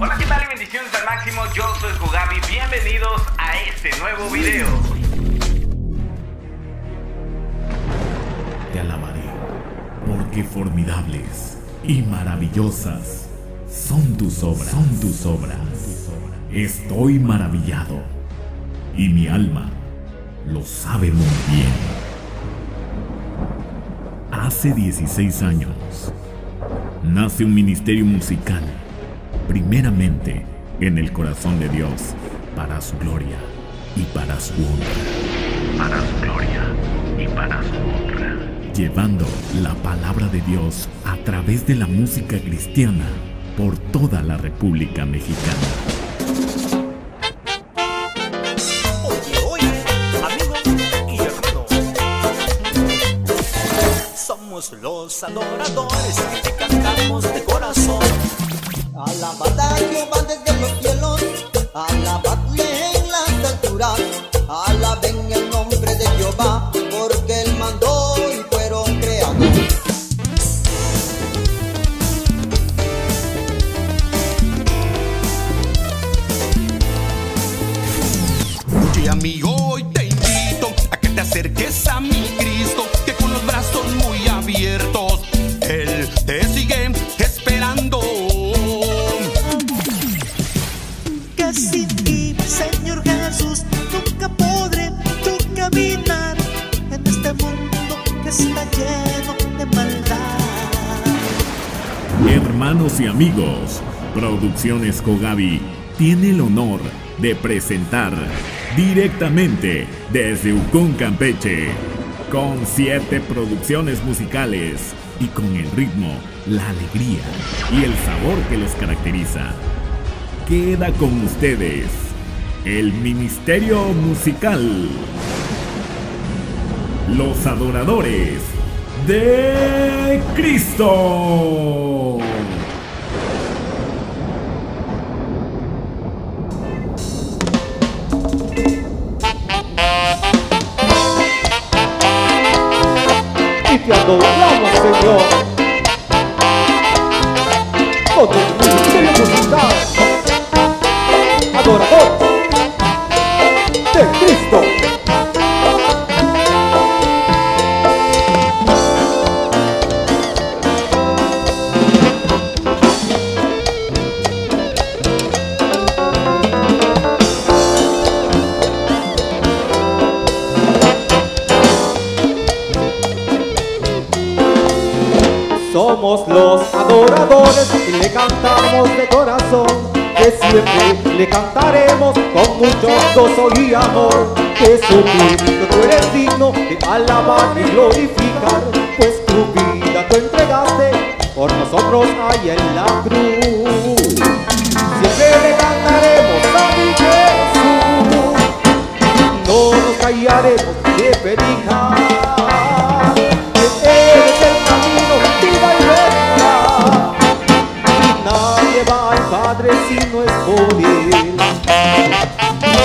Hola, ¿qué tal? Bendiciones al máximo. Yo soy Kogabi. Bienvenidos a este nuevo video. Te alabaré, porque formidables y maravillosas son tus obras. Son tus obras. Estoy maravillado y mi alma lo sabe muy bien. Hace 16 años nace un ministerio musical, primeramente en el corazón de Dios, para su gloria y para su honra. Para su gloria y para su honra. Llevando la palabra de Dios a través de la música cristiana por toda la República Mexicana. Oye, oye, amigo y hermano. Somos los adoradores Producciones Kogabi tiene el honor de presentar directamente desde Ucón, Campeche, con siete producciones musicales y con el ritmo, la alegría y el sabor que los caracteriza. Queda con ustedes el Ministerio Musical. Los adoradores de Cristo. Te adoramos, Señor. Con el ministerio musical, adorador de Cristo. Le cantamos de corazón, que siempre le cantaremos con mucho gozo y amor. Jesucristo, tú eres digno de alabar y glorificar, pues tu vida tú entregaste por nosotros ahí en la cruz. Siempre le cantaremos a mi Jesús, no nos callaremos de predicar.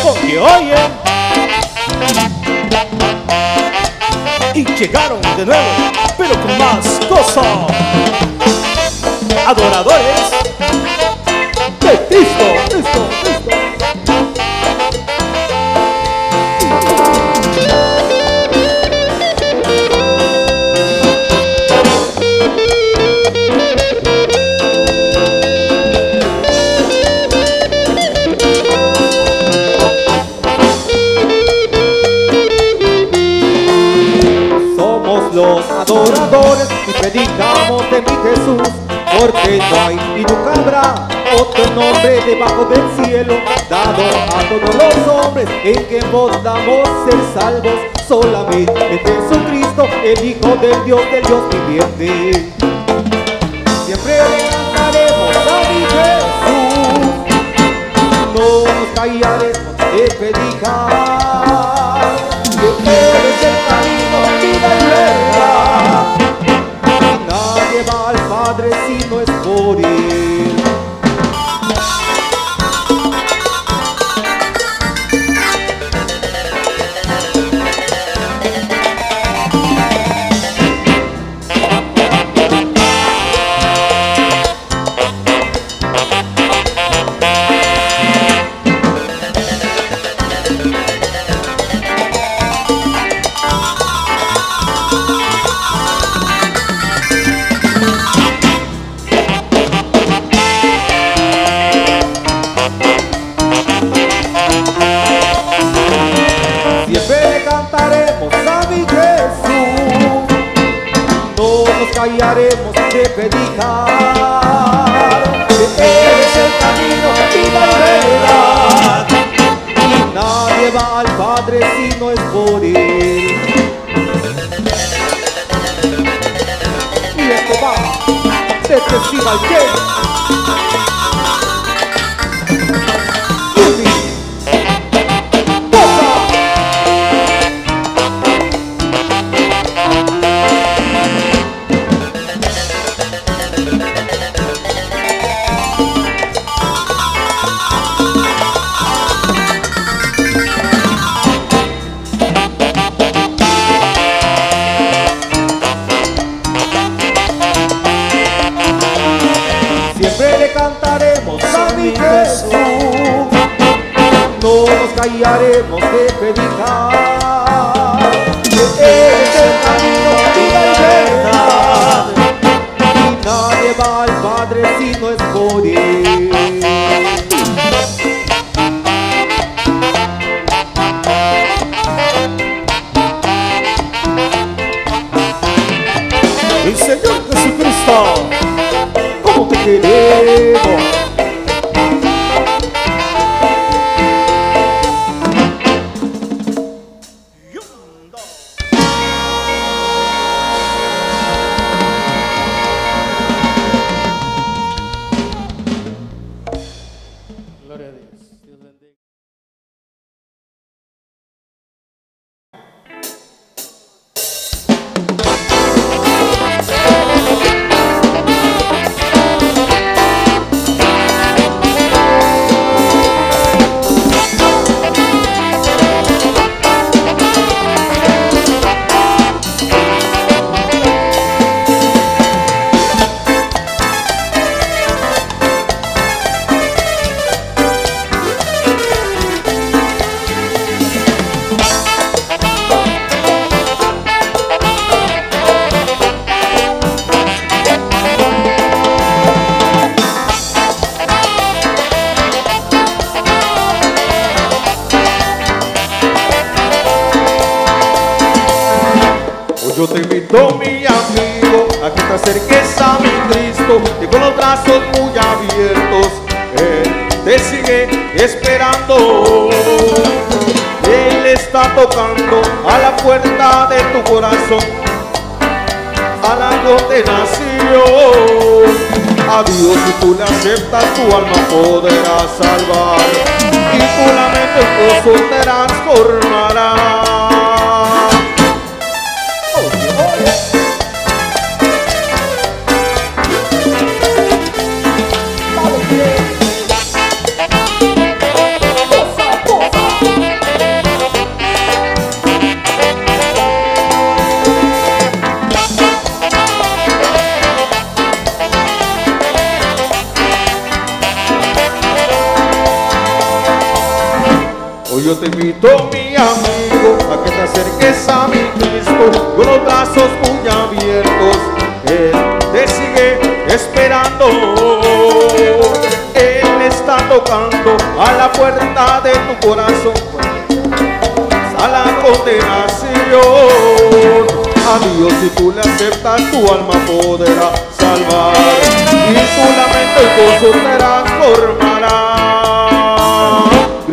Porque oyen y llegaron de nuevo, pero con más gozo. Adoradores, y nunca habrá otro nombre debajo del cielo, dado a todos los hombres en que podamos ser salvos, solamente en Jesucristo, el Hijo del Dios, del Dios viviente. Siempre le a mi Jesús, no nos callaremos de predicar callaremos de predicar. De tu corazón, hablando de nación. A Dios si tú le aceptas, tu alma podrá salvar y tu lamento te transformará. Yo te invito, mi amigo, a que te acerques a mi Cristo con los brazos muy abiertos. Él te sigue esperando. Él está tocando a la puerta de tu corazón. A la condenación. A si tú le aceptas, tu alma podrá salvar. Y tu lamento y gozo.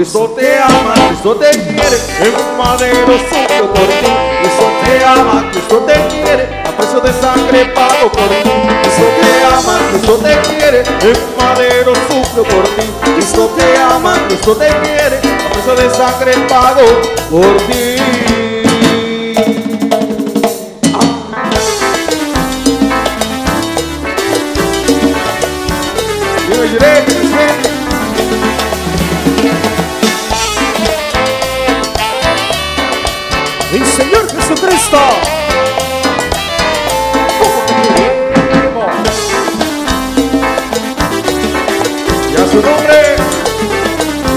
Cristo te ama, Cristo te quiere, en un madero sufrió por ti. Cristo te ama, Cristo te quiere, a precio de sangre pago por ti. Cristo te ama, Cristo te quiere, en un madero sufrió por ti. Cristo te ama, Cristo te quiere, a precio de sangre pago por ti.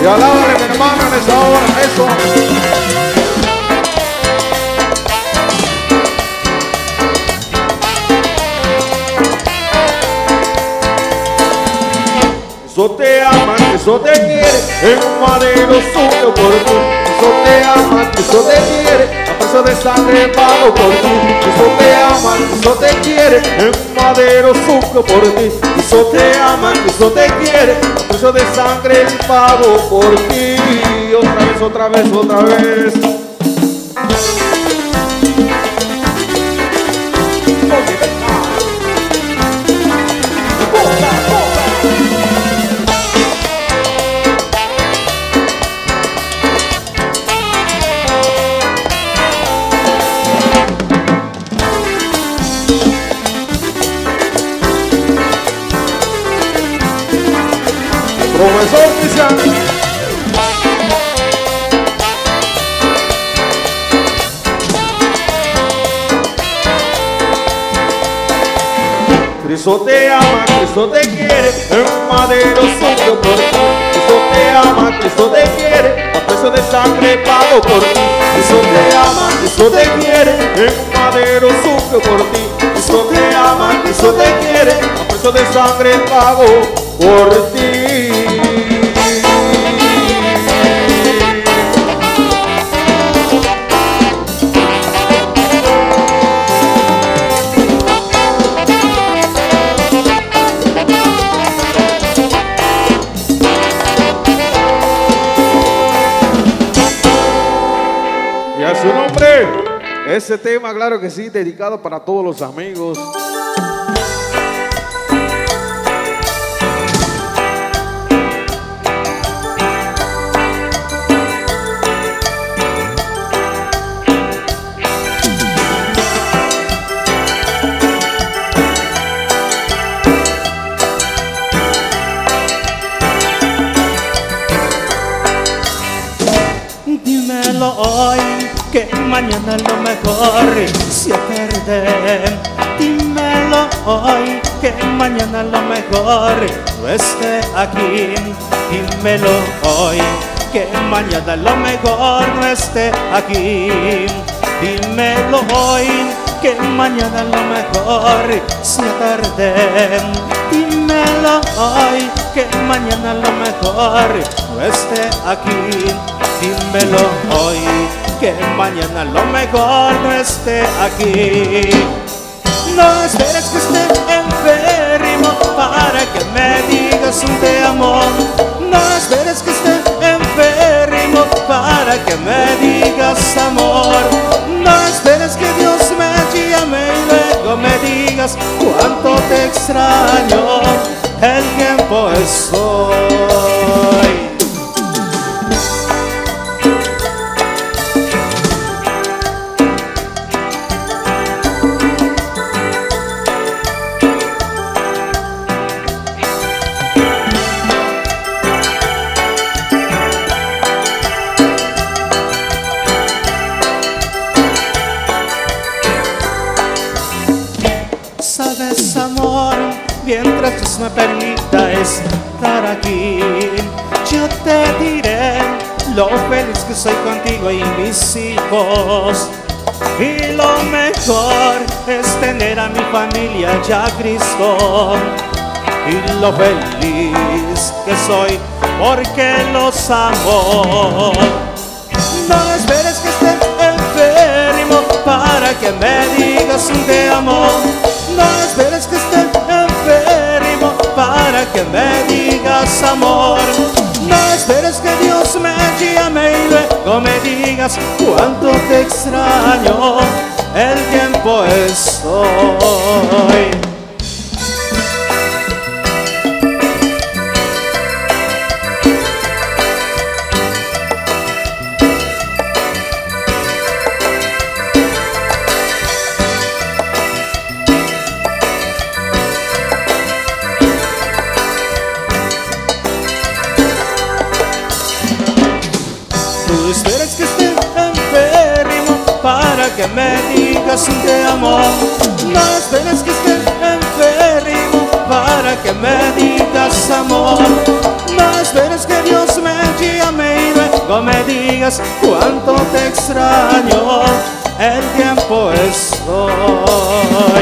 Y alábale, mi hermano, en esa hora. Eso. Eso te ama, eso te quiere, en un madero sufre por ti. Eso te ama, eso te quiere, a precio de sangre pago por ti. Cristo te ama, Cristo te quiere, el madero sufro por ti. Cristo te ama, Cristo te quiere, a precio de sangre pago por ti. Otra vez, otra vez, otra vez. Cristo te ama, Cristo te quiere, el madero suyo por ti. Cristo te ama, Cristo te quiere, a precio de sangre pago por ti. Cristo te ama, Cristo te quiere, el madero suyo por ti. Cristo te ama, Cristo te quiere, a precio de sangre pago por ti. Ese tema, claro que sí, dedicado para todos los amigos. Dímelo hoy, que mañana lo se pierde. Dímelo hoy, que mañana lo mejor no esté aquí. Dímelo hoy, que mañana lo mejor no esté aquí. Dímelo hoy, que mañana lo mejor se tarde. Dímelo hoy, que mañana lo mejor no esté aquí. Dímelo hoy, que mañana lo mejor no esté aquí. No esperes que esté enfermo para que me digas un te amo. No esperes que esté enfermo para que me digas amor. No esperes que Dios me llame y luego me digas cuánto te extraño. El tiempo es hoy. Me permita estar aquí, yo te diré lo feliz que soy contigo y mis hijos. Y lo mejor es tener a mi familia ya Cristo. Y lo feliz que soy porque los amo. No esperes que esté enfermo para que me digas te amo. No esperes amor. No esperes que Dios me llame y luego me digas cuánto te extraño. El tiempo es hoy. Cuánto te extraño. El tiempo es hoy.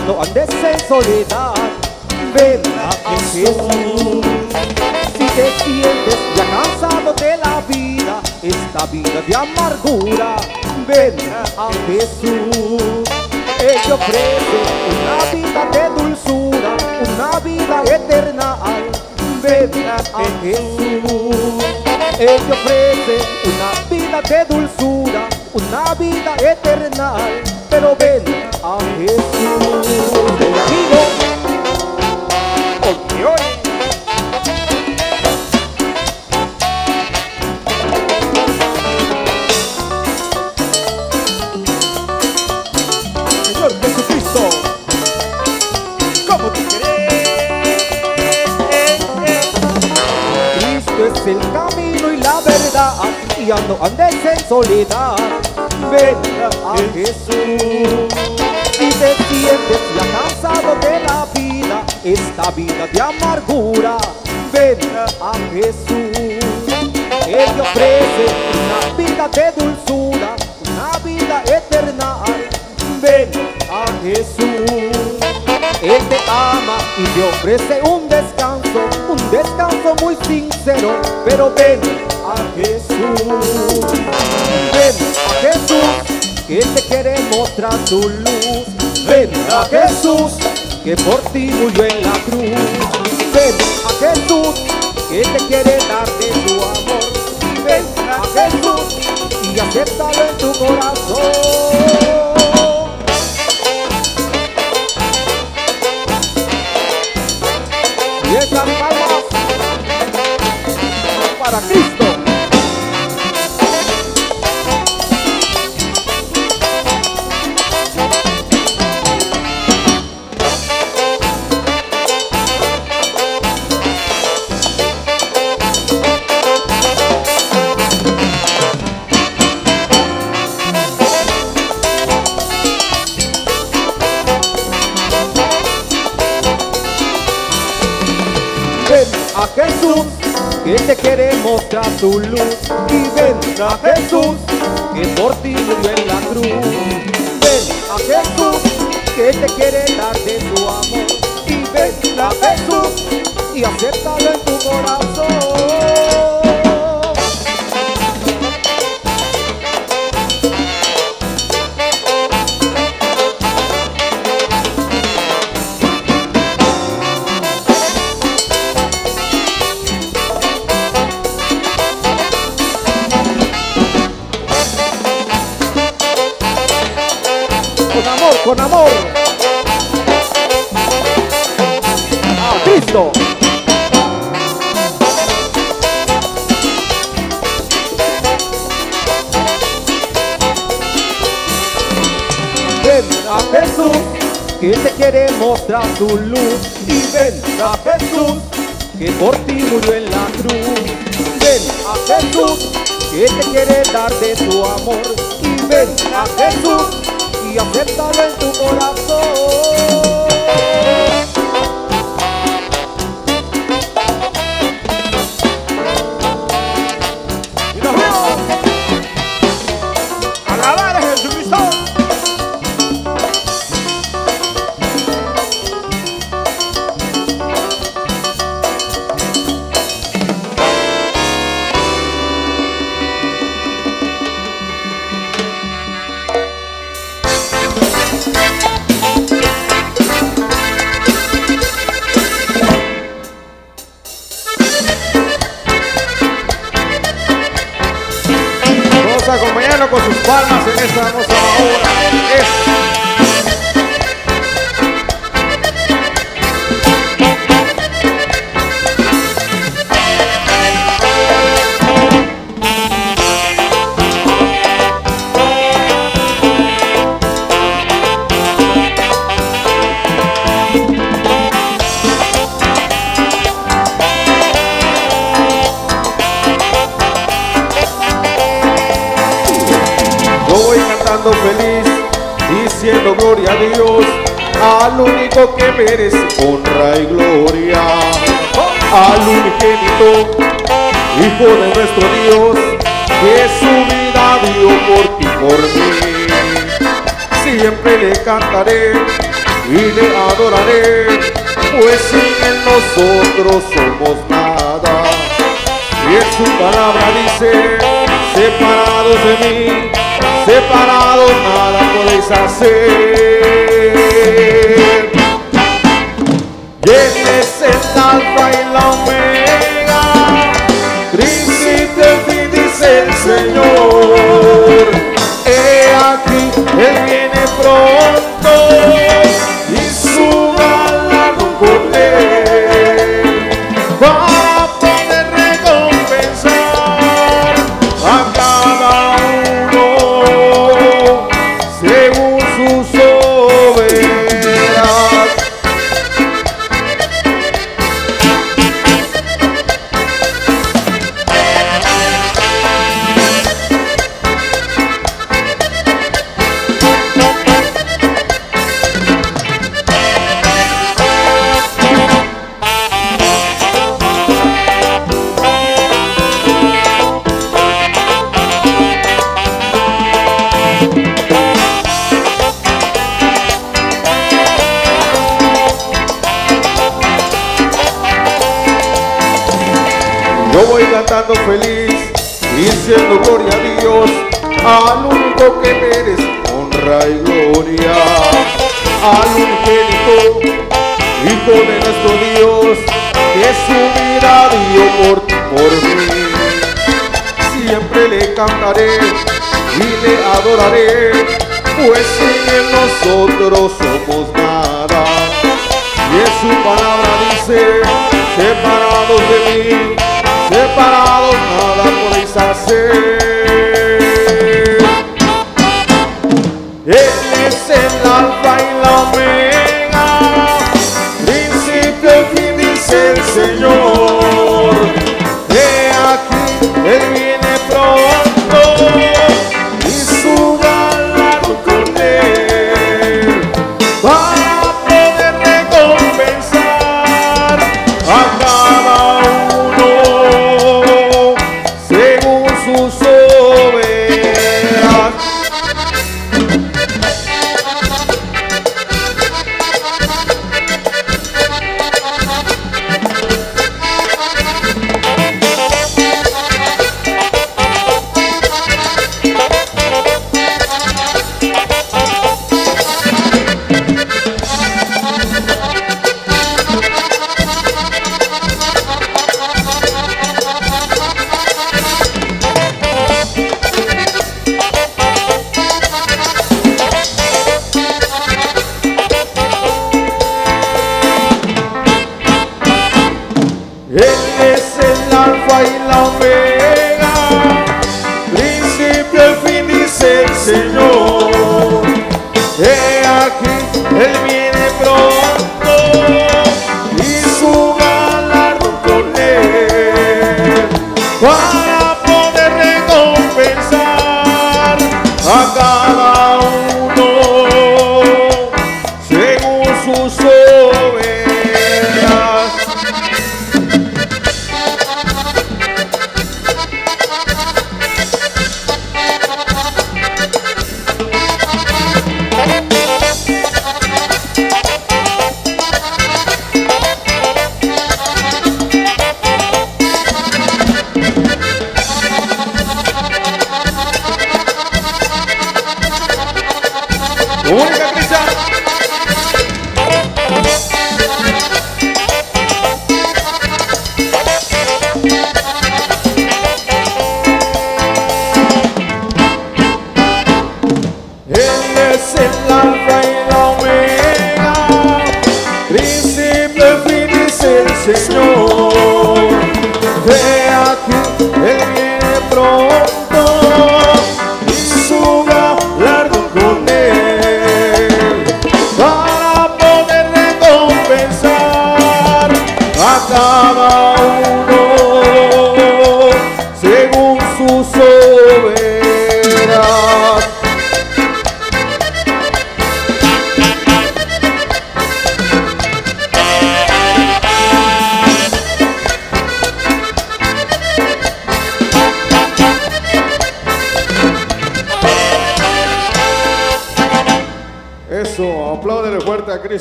No andes en soledad. Ven a Jesús. Si te sientes ya cansado de la vida, esta vida de amargura, ven a Jesús. Él ofrece una vida de dulzura, una vida eterna. Ven a Jesús. Él ofrece una vida de dulzura, una vida eterna. Pero ven a Jesús. Amigo, porque hoy Señor Jesucristo, ¿cómo te querés? Cristo es el camino y la verdad y ya no andes en soledad. Ven a Jesús. Si te sientes ya cansado de la vida, esta vida de amargura, ven a Jesús. Él te ofrece una vida de dulzura, una vida eterna. Ven a Jesús. Él te ama y te ofrece un descanso, un descanso muy sincero, pero ven a Jesús. Ven que te quiere mostrar su luz. Ven a Jesús, que por ti murió en la cruz. Ven a Jesús, que te quiere dar de su amor. Ven a Jesús y acéptalo en tu corazón. Para Cristo. Su luz. Y ven a Jesús, que por ti murió en la cruz. Ven a Jesús, que te quiere dar de su amor. Y ven a Jesús, y acéptalo en tu corazón. Ven a Jesús, que te quiere mostrar su luz. Y ven a Jesús, que por ti murió en la cruz. Ven a Jesús, que te quiere dar de su amor. Y ven a Jesús y acéptalo en tu corazón.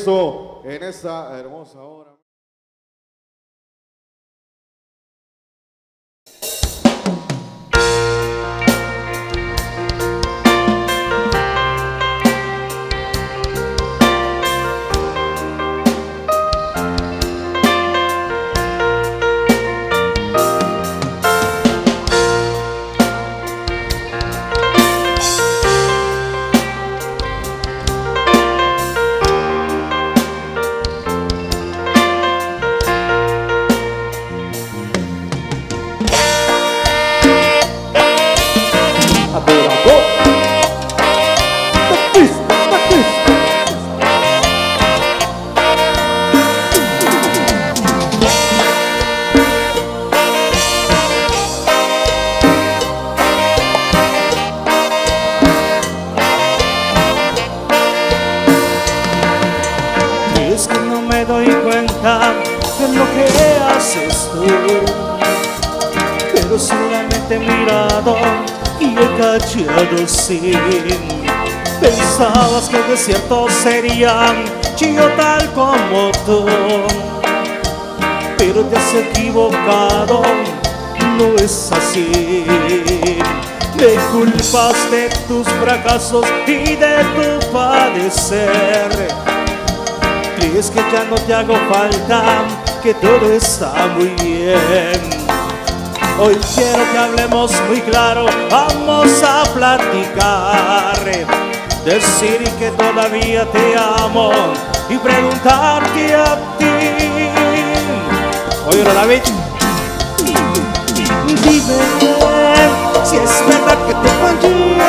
Cristo en esta y de tu padecer Crees que ya no te hago falta, que todo está muy bien. Hoy quiero que hablemos muy claro, vamos a platicar. Decir que todavía te amo y preguntarte a ti. Oye, David. Dime si es verdad que te he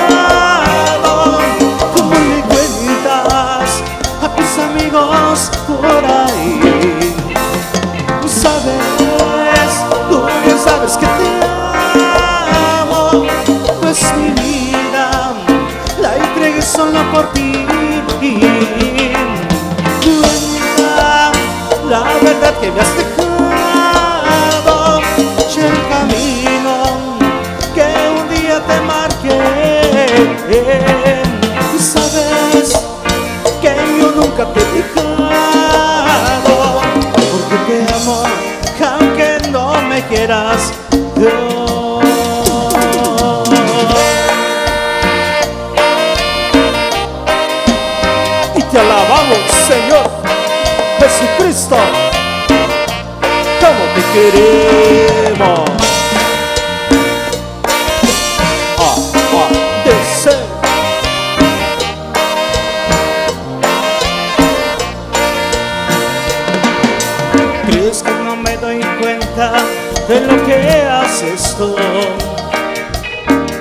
por ahí? Sabes, tú bien sabes que te amo. Pues mi vida la entregué solo por ti. Cuenta la verdad que me has dejado Y te alabamos, Señor Jesucristo, como te queremos.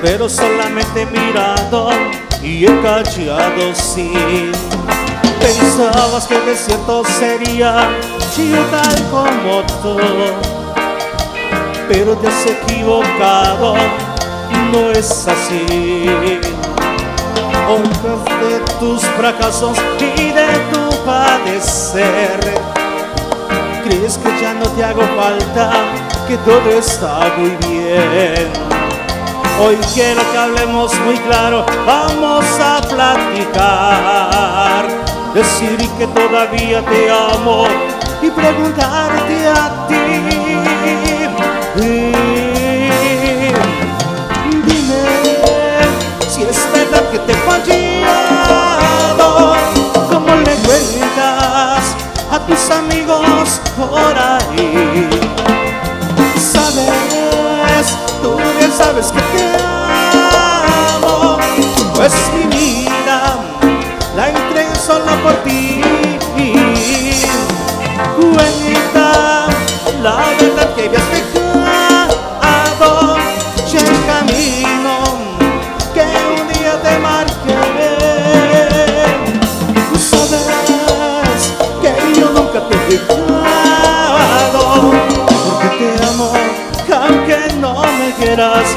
Pero solamente he mirado y he callado sin Pensabas que el desierto sería yo tal como tú Pero te has equivocado, no es así Honras de tus fracasos y de tu padecer Crees que ya no te hago falta, que todo está muy bien. Hoy quiero que hablemos muy claro, vamos a platicar. Decir que todavía te amo y preguntarte a ti. Dime si es verdad que te he fallado, ¿cómo le cuentas a tus amigos por ahí? Sabes, tú bien sabes que te pues es mi vida, la entrego solo por ti. Juanita, la verdad que me has dejado, y el camino que un día te marcaré. Tú sabes que yo nunca te he dejado, porque te amo, aunque no me quieras.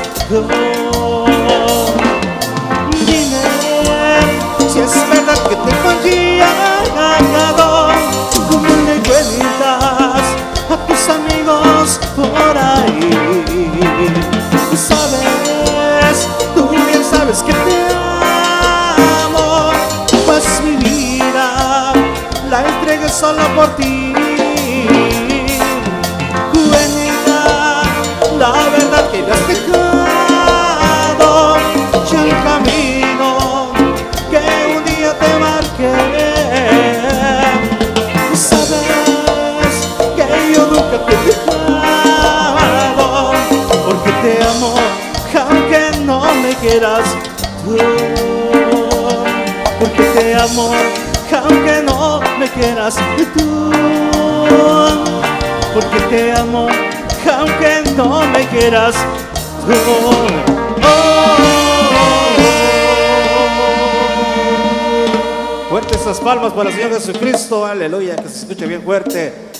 solo por ti. Juvenita, la verdad que no has dejado ya el camino que un día te marqué. Sabes que yo nunca te he dejado porque te amo, aunque no me quieras. Porque te amo aunque no me quieras tú. Porque te amo, aunque no me quieras tú. Oh, oh, esas palmas para el Señor Jesucristo, aleluya, que se escuche bien fuerte.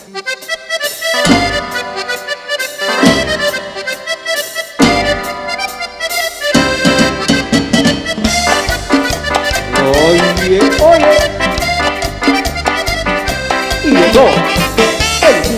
go. Hey.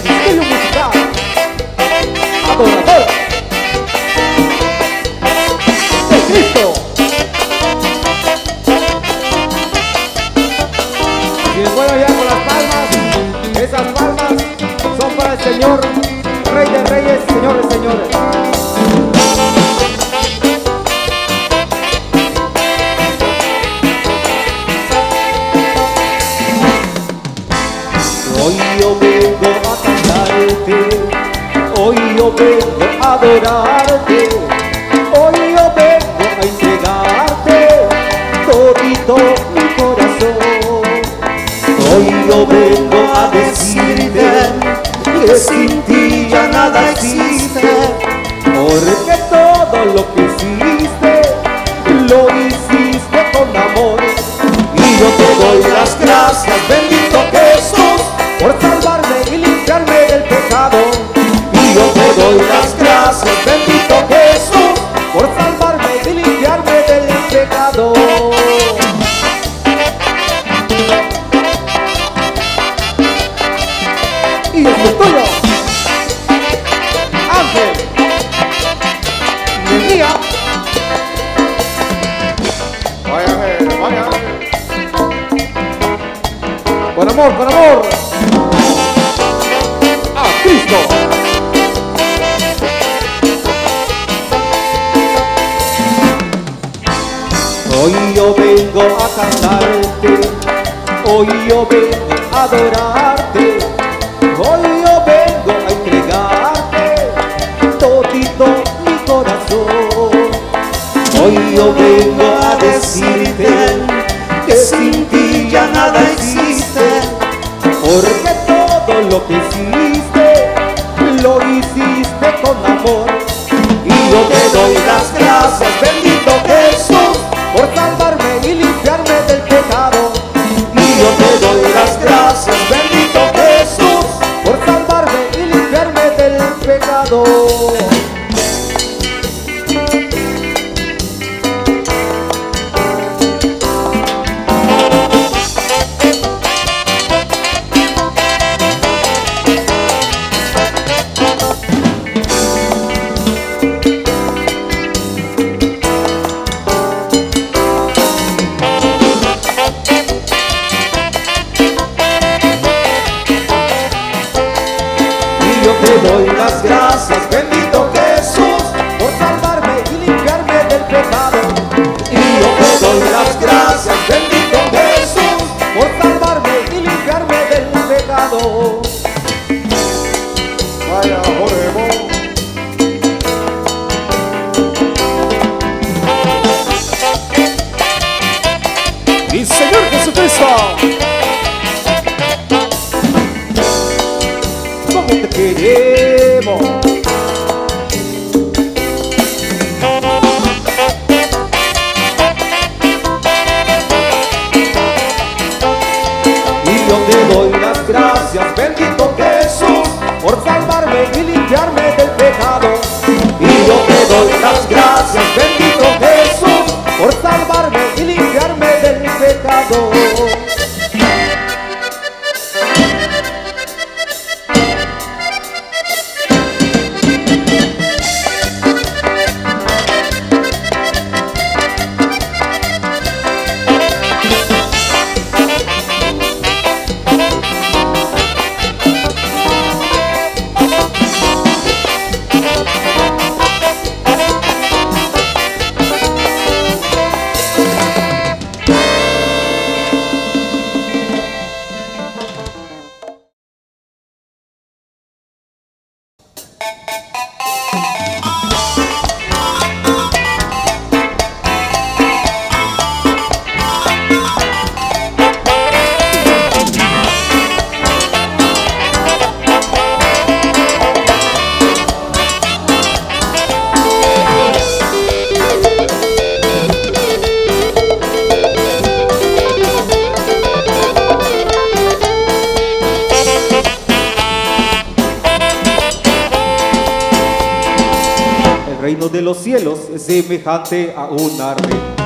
Semejante a una red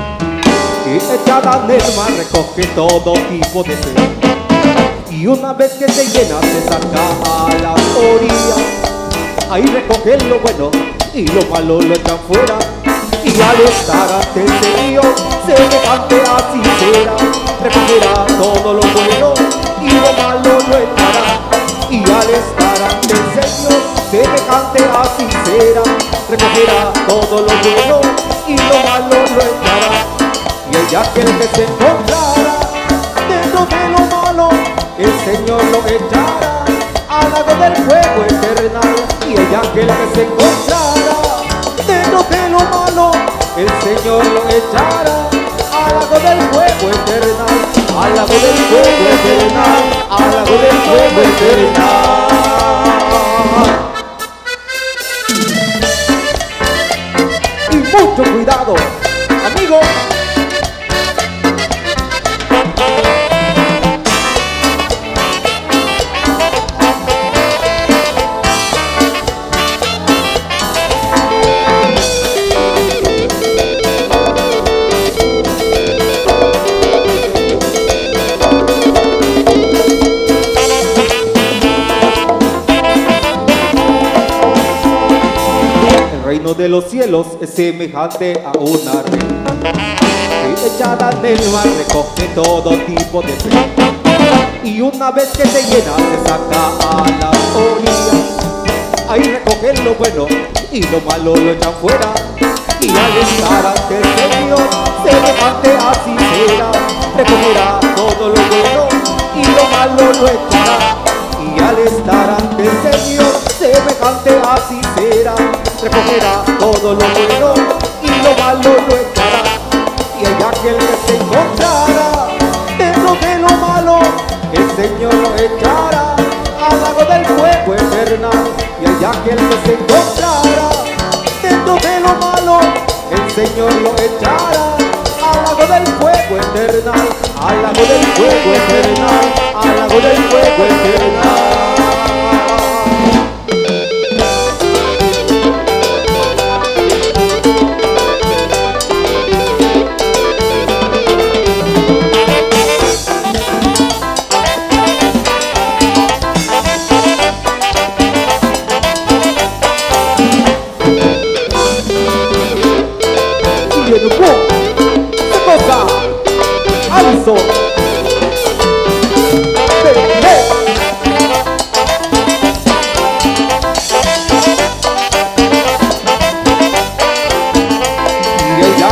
que echada en el mar recoge todo tipo de sed. Y una vez que se llena se saca a las orillas. Ahí recogen lo bueno y lo malo lo echan fuera. Y al estar ante el Señor, semejante así será. Recogerá todo lo bueno y lo malo lo echará. Y al estar ante el Señor, semejante así será. Recogerá todo lo bueno y lo malo lo echará. Y el aquel que se encontrará dentro de lo malo, el Señor lo echará al lago del fuego eternal. Y el ángel que se encontrará dentro de lo malo, el Señor lo echará al lago del fuego eternal, al lago del fuego eternal, al lago del fuego eternal. Y mucho cuidado, amigos. Reino de los cielos es semejante a una red que echada en el mar recoge todo tipo de pez. Y una vez que se llena se saca a las orillas. Ahí recogen lo bueno y lo malo lo echan fuera. Y al estar ante el Señor, semejante así será. Recogerá todo lo bueno y lo malo lo echará. Y al estar ante el Señor, semejante así será. Recogerá todo lo bueno y lo malo lo echará. Y hay aquel que se encontrará dentro de lo malo, el Señor lo echará al lago del fuego eternal. Y hay aquel que se encontrará dentro de lo malo, el Señor lo echará al lago del fuego eternal, al lago del fuego eternal, al lago del fuego eternal.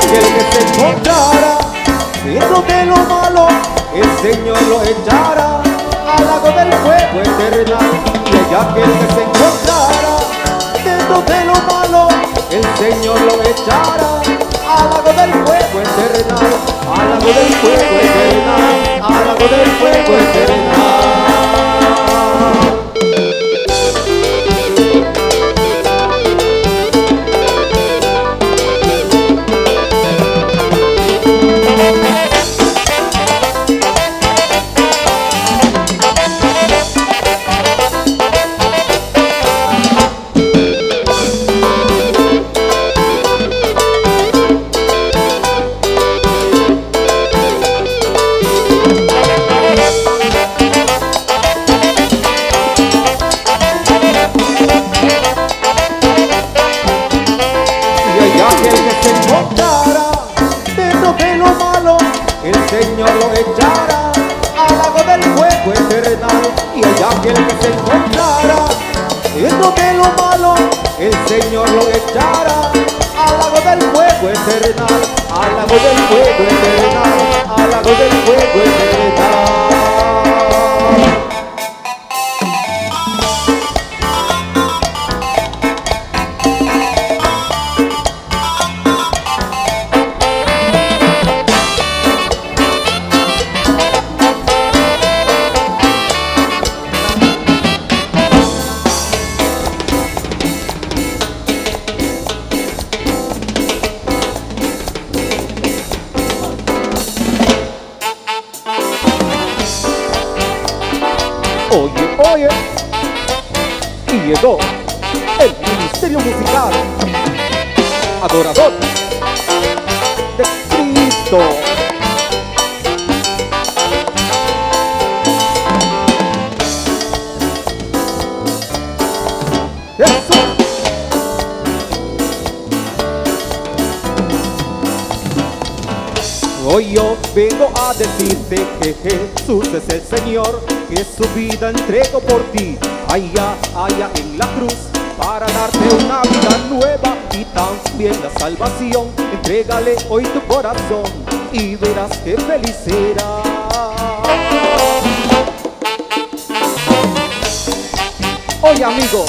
Y el ángel que se encontrará dentro de lo malo, el Señor lo echará al lago del fuego eternal. Y el ángel que se encontrará dentro de lo malo, el Señor lo echará al lago del fuego eternal, al lago del fuego eternal, al lago del fuego eternal. Cristo. Hoy yo vengo a decirte que Jesús es el Señor, que su vida entregó por ti, allá, allá en la cruz, para darte una vida nueva y también la salvación. Entrégale hoy tu corazón y verás qué feliz serás. Oye amigo,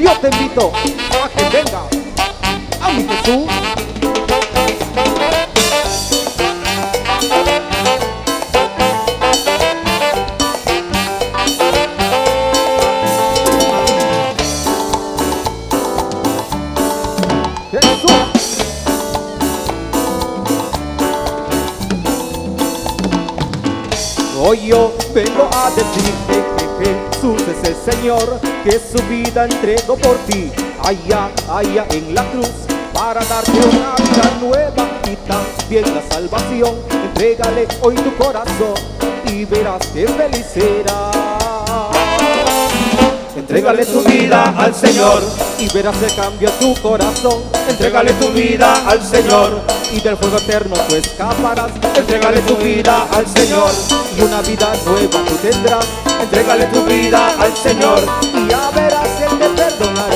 yo te invito a que venga a mi. Jesús. Hoy yo vengo a decirte que Jesús es el Señor, que su vida entregó por ti, allá, allá en la cruz, para darte una vida nueva y también la salvación. Entrégale hoy tu corazón y verás que feliz serás. Entrégale tu vida al Señor y verás que cambia tu corazón. Entrégale tu vida al Señor y del fuego eterno tú escaparás. Entrégale tu vida al Señor y una vida nueva tú tendrás. Entrégale tu vida al Señor y ya verás que te perdonará.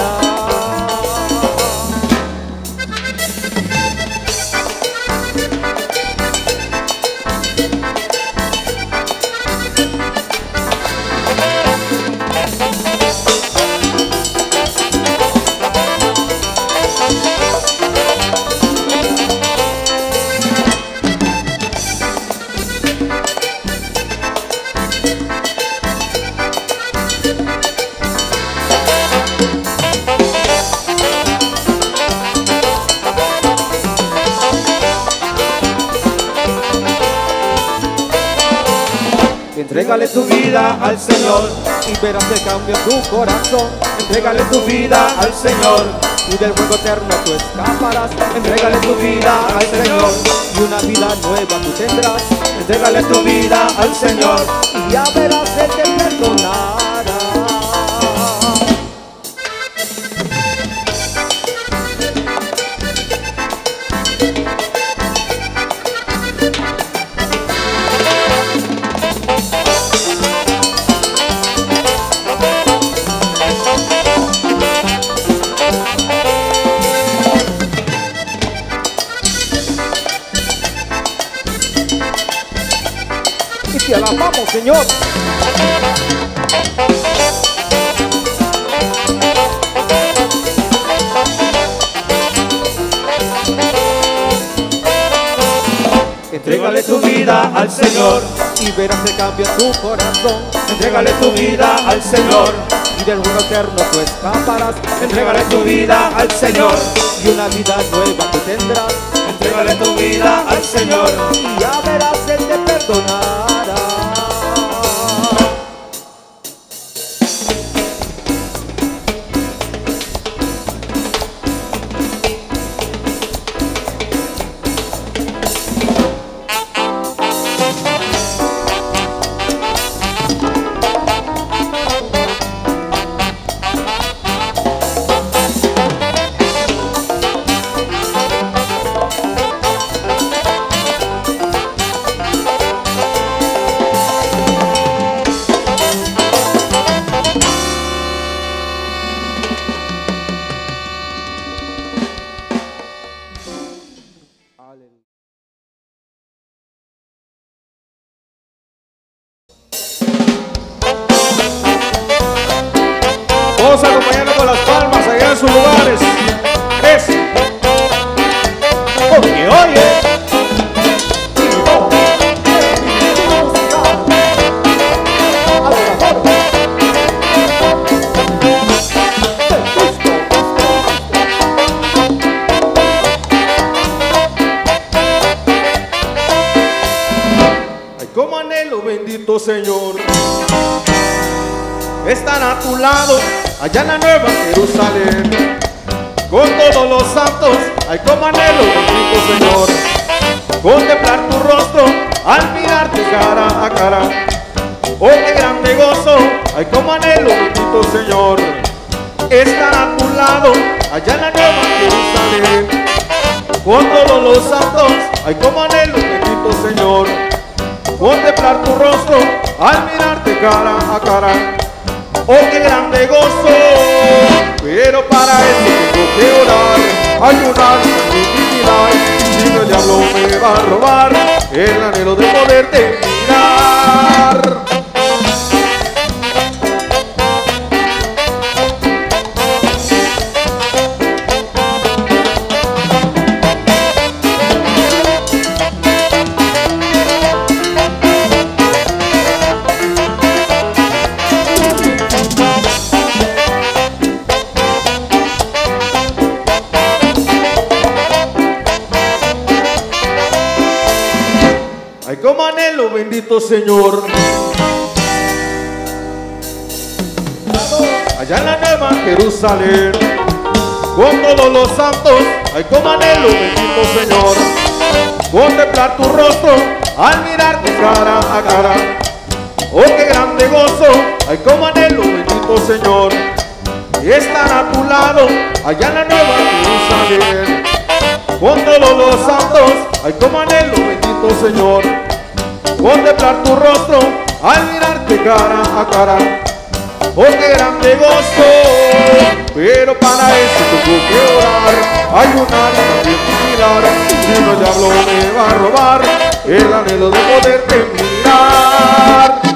Entrégale tu vida al Señor y verás que cambia tu corazón. Entrégale tu vida al Señor y del fuego eterno tú escaparás. Entrégale tu vida al Señor y una vida nueva tú tendrás. Entrégale tu vida al Señor y ya verás que te perdonará. Señor. Entrégale tu vida al Señor y verás que cambia tu corazón. Entrégale tu vida al Señor y del fuego eterno tú escaparás. Entrégale tu vida al Señor y una vida nueva tú tendrás. Entrégale tu vida al Señor y ya verás que te perdonará. Allá en la nueva Jerusalén, con todos los santos, ay, como anhelo, bendito Señor. Contemplar tu rostro al mirarte cara a cara. Oh, qué grande gozo, ay, como anhelo, bendito Señor. Estar a tu lado, allá en la nueva Jerusalén con todos los santos, ay como anhelo, bendito Señor, contemplar tu rostro al mirarte cara a cara. Oh, qué grande gozo, pero para eso tengo que orar, ayunar y también vigilar, si no diablo me va a robar. El anhelo de poderte mirar.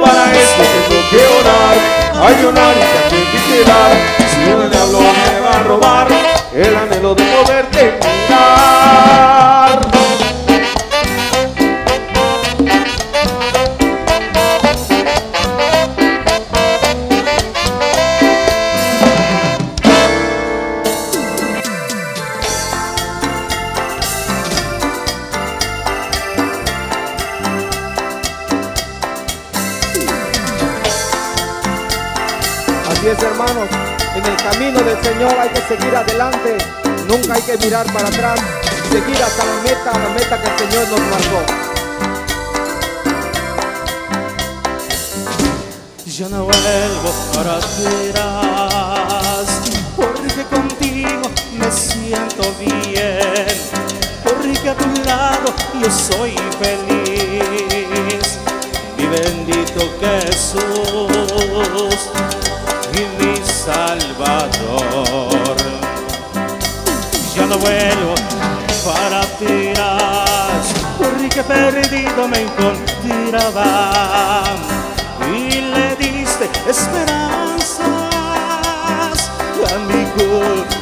Para eso tengo que orar, ayunar y también vigilar. Si el diablo me va a robar el anhelo de poderte hay que seguir adelante. Nunca hay que mirar para atrás. Seguir hasta la meta, la meta que el Señor nos marcó. Yo no vuelvo para atrás, porque contigo me siento bien, porque a tu lado yo soy feliz. Mi bendito Jesús no vuelvo para atrás, porque perdido me encontraba y le diste esperanzas. A mi corazón,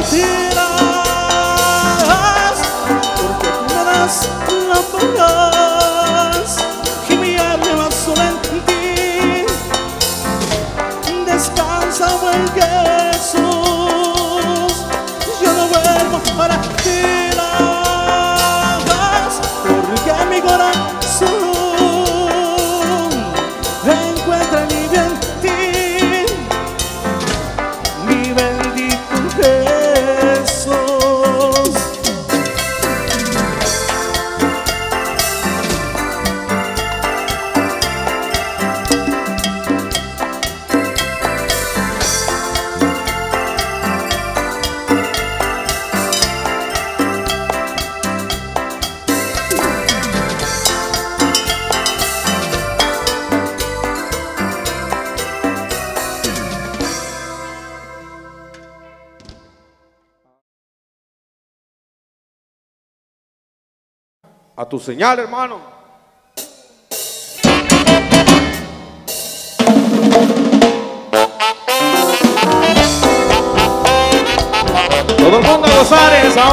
pusiera Tu señal, hermano. Todo el mundo a gozar en esa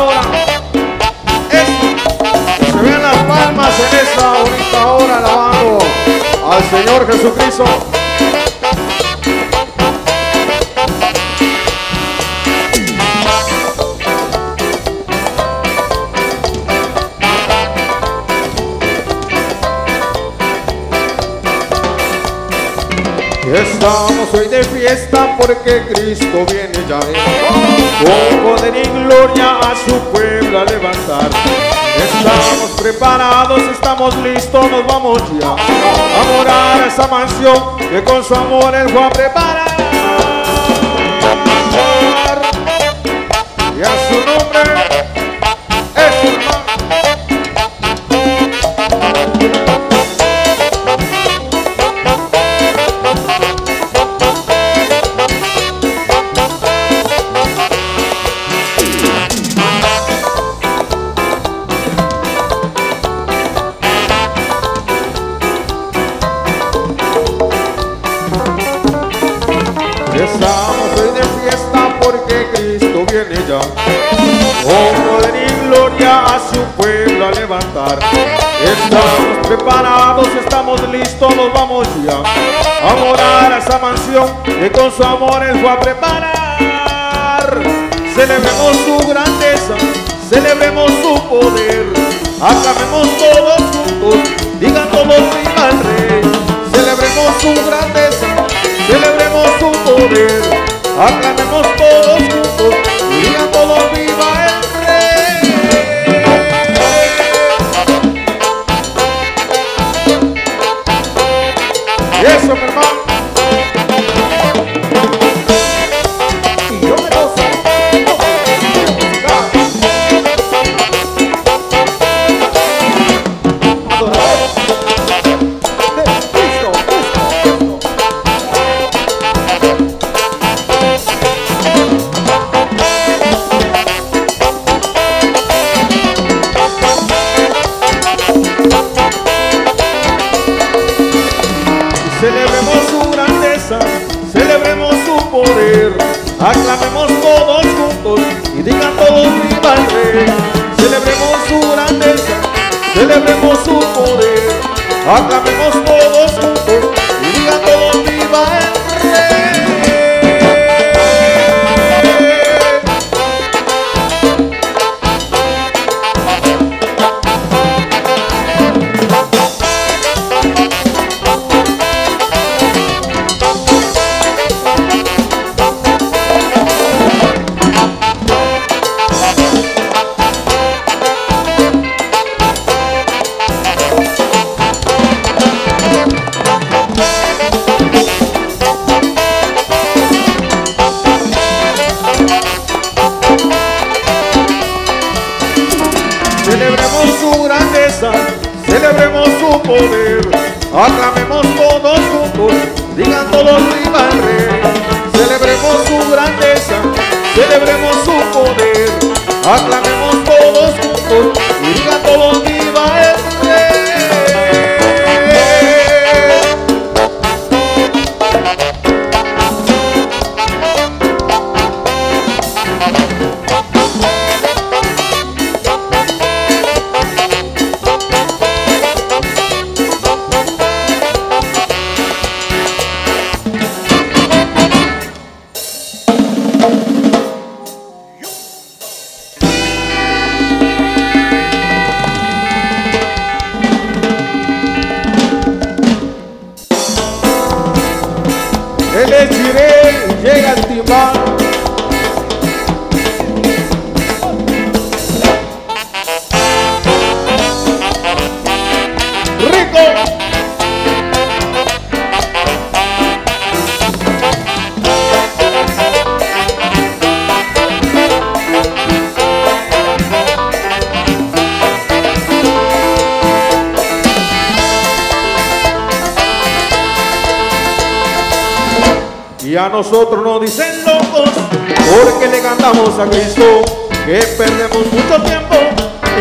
Se ven las palmas en esta bonita hora alabando al Señor Jesucristo. de fiesta porque Cristo viene ya. Con poder y gloria a su pueblo a levantar. Estamos preparados, estamos listos, nos vamos ya a morar a esa mansión que con su amor el va a preparar.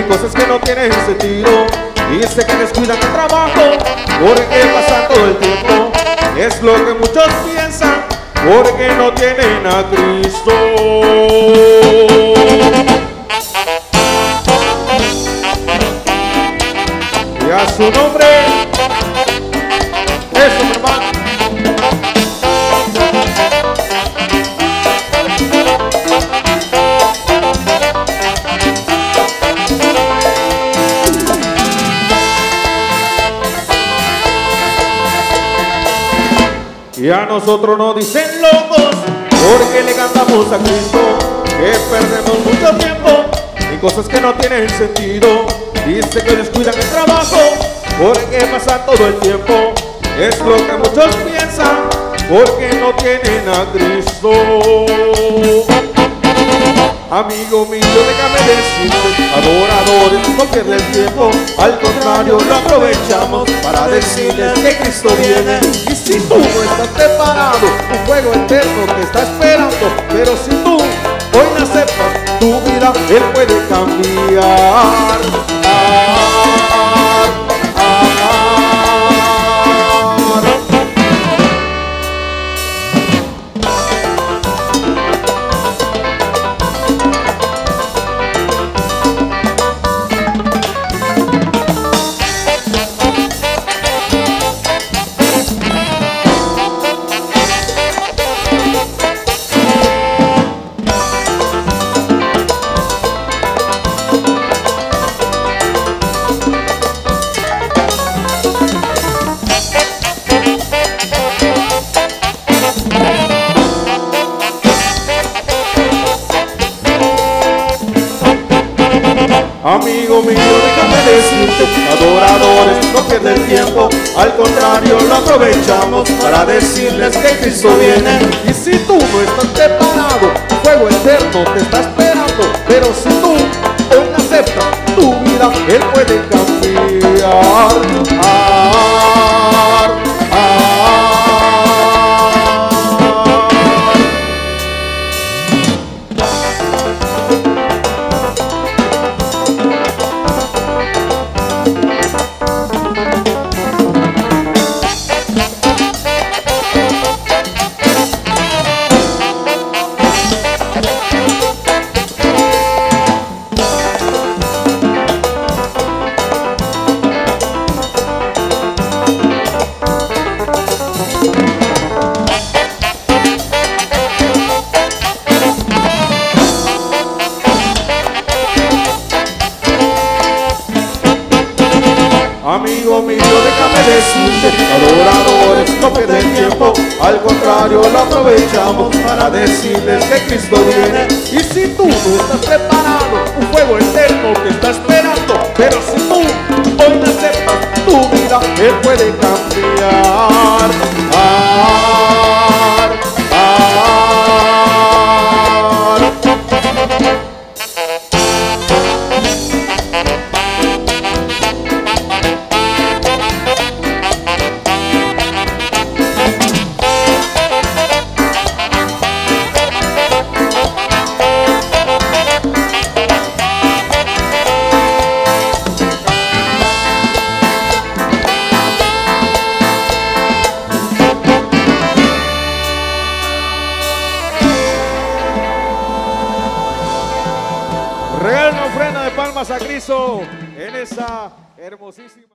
Cosas que no tienen sentido. Dice que descuidan el trabajo porque pasan todo el tiempo. Es lo que muchos piensan porque no tienen a Cristo. Y a su nombre, Y a nosotros nos dicen locos porque le cantamos a Cristo que perdemos mucho tiempo en cosas que no tienen sentido. Dice que descuidan el trabajo porque pasan todo el tiempo. Es lo que muchos piensan porque no tienen a Cristo. Amigo mío, déjame decirte, adoradores, no pierden tiempo, al contrario lo aprovechamos para decirles que Cristo viene. Y si tú no estás preparado, un fuego eterno te está esperando, pero si tú hoy no aceptas tu vida, Él puede cambiar. Amigo mío, déjame decirte, adoradores, no pierden tiempo, al contrario lo aprovechamos para decirles que Cristo viene. Y si tú no estás preparado, fuego eterno te está esperando, pero si tú aceptas tu vida, Él puede cambiar.